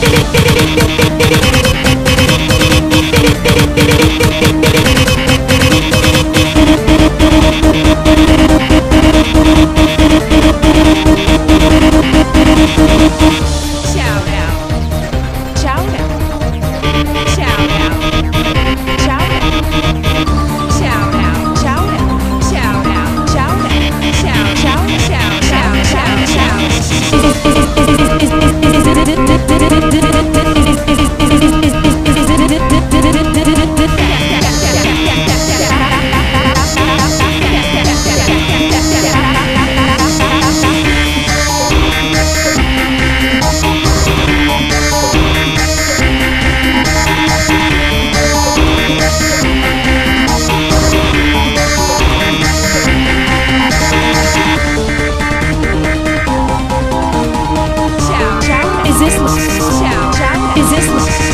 Yeah. Is this? Is this?